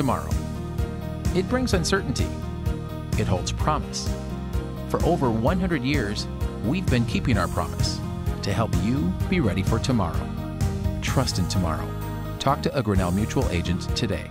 tomorrow. It brings uncertainty. It holds promise. For over 100 years, we've been keeping our promise to help you be ready for tomorrow. Trust in tomorrow. Talk to a Grinnell Mutual agent today.